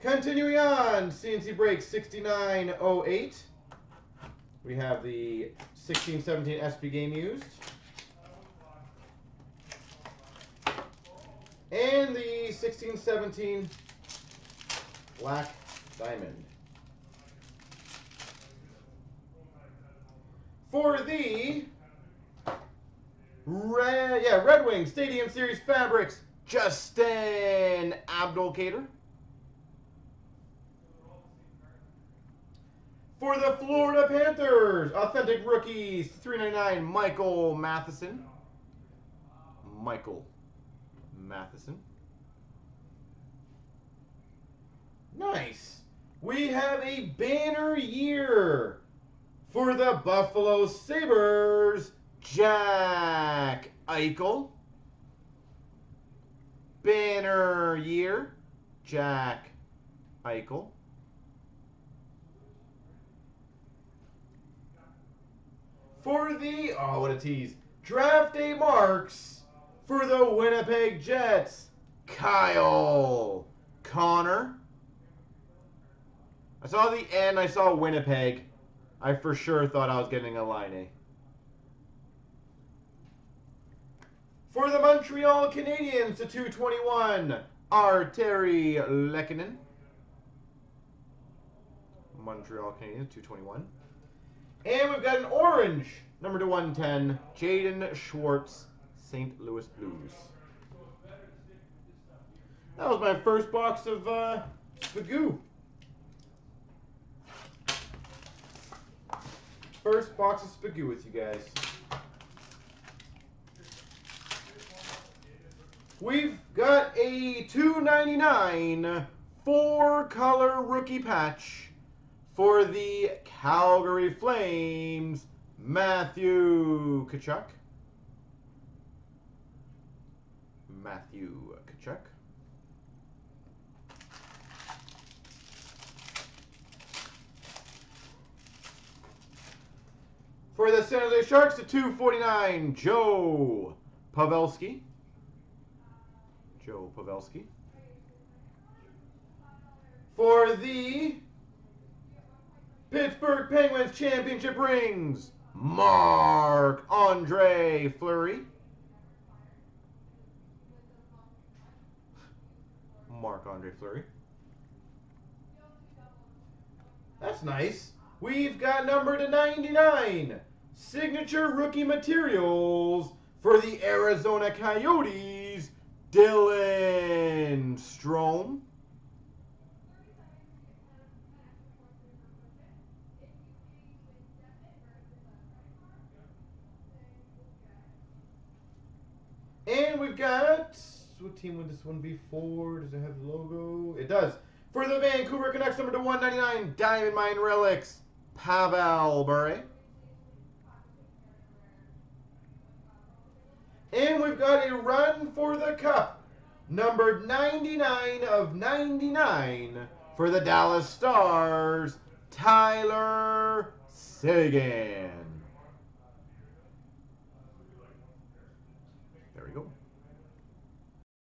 Continuing on, CNC break 6908. We have the 1617 SP game used. And the 1617 Black Diamond. For the Red, yeah, Red Wing Stadium Series Fabrics, Justin Abdelkader. For the Florida Panthers, Authentic Rookies, 399, Michael Matheson. Michael Matheson. Nice. We have a banner year for the Buffalo Sabres, Jack Eichel. Banner year, Jack Eichel. For the, oh, what a tease, draft day marks for the Winnipeg Jets, Kyle Connor. I saw the N, I saw Winnipeg. I for sure thought I was getting a Laine. For the Montreal Canadiens to 221, Artturi Lehkonen. Montreal Canadiens, 221. And we've got an orange, number to 110, Jaden Schwartz, St. Louis Blues. That was my first box of uh, Spagoo. First box of Spagoo with you guys. We've got a 299 four color rookie patch for the Calgary Flames, Matthew Tkachuk. Matthew Tkachuk. For the San Jose Sharks, the 249, Joe Pavelski. Joe Pavelski. For the Pittsburgh Penguins championship rings, Marc-Andre Fleury. Marc-Andre Fleury. That's nice. We've got number to 99. Signature rookie materials for the Arizona Coyotes, Dylan Strome. And we've got, what team would this one be for? Does it have the logo? It does. For the Vancouver Canucks, number to 199, Diamond Mine Relics, Pavel Bure. And we've got a run for the cup, number 99 of 99 for the Dallas Stars, Tyler Seguin.